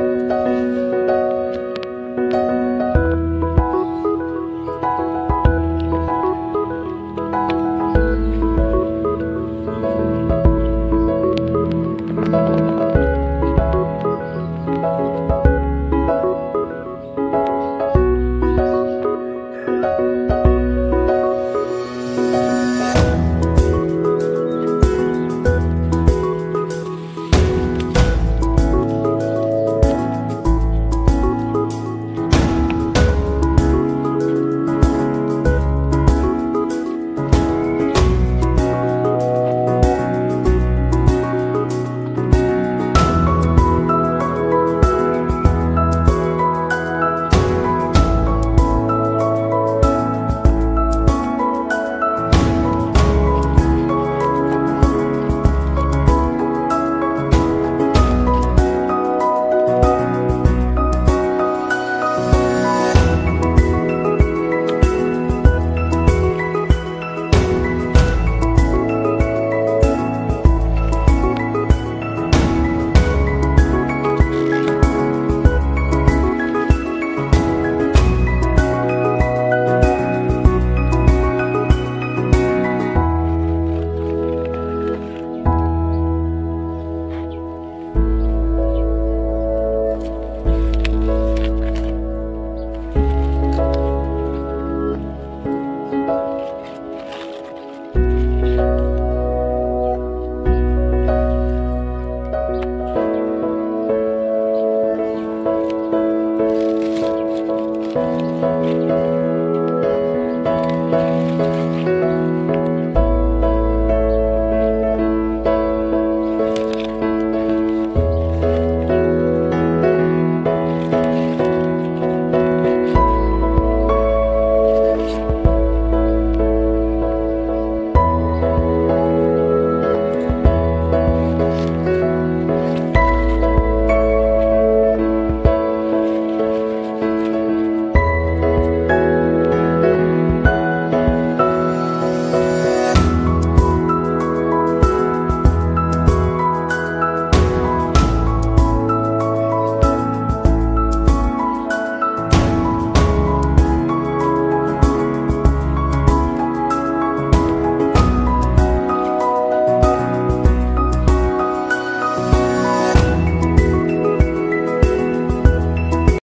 Música